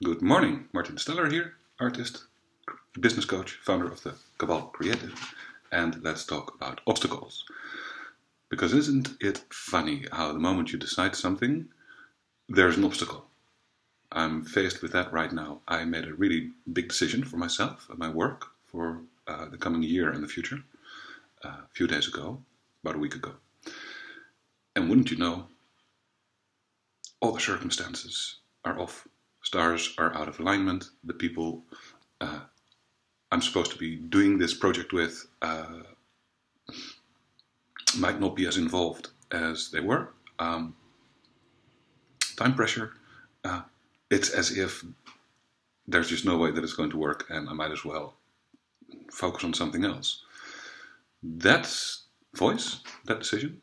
Good morning, Martin Stellar here, artist, business coach, founder of the Cabal Creative, and let's talk about obstacles. Because isn't it funny how the moment you decide something, there's an obstacle? I'm faced with that right now. I made a really big decision for myself and my work for uh, the coming year and the future uh, a few days ago, about a week ago. And wouldn't you know, all the circumstances are off stars are out of alignment. The people uh, I'm supposed to be doing this project with uh, might not be as involved as they were. Um, time pressure. Uh, it's as if there's just no way that it's going to work, and I might as well focus on something else. That voice, that decision,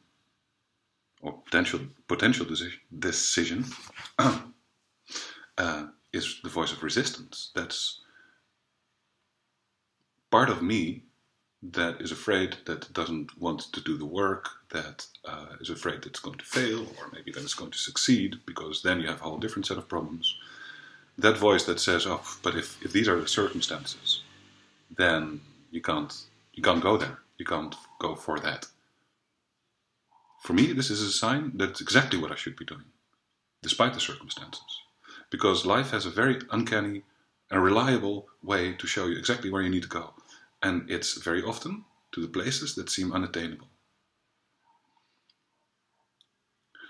or potential potential decision, decision uh, is the voice of resistance. That's part of me that is afraid that doesn't want to do the work, that uh, is afraid that it's going to fail, or maybe that it's going to succeed, because then you have a whole different set of problems. That voice that says, "Oh, but if, if these are the circumstances, then you can't you can't go there. You can't go for that." For me, this is a sign that's exactly what I should be doing, despite the circumstances because life has a very uncanny and reliable way to show you exactly where you need to go. And it's very often to the places that seem unattainable.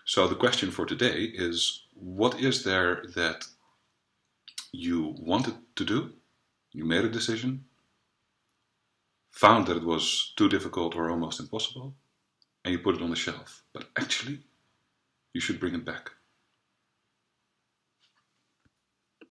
So the question for today is what is there that you wanted to do? You made a decision, found that it was too difficult or almost impossible, and you put it on the shelf. But actually, you should bring it back.